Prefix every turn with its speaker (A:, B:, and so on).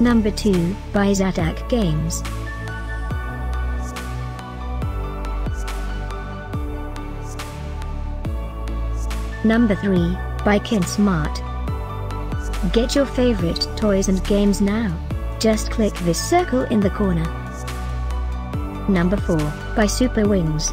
A: Number 2, by Zatack Games. Number 3, by KinSmart. Get your favorite toys and games now. Just click this circle in the corner. Number 4, by Super Wings.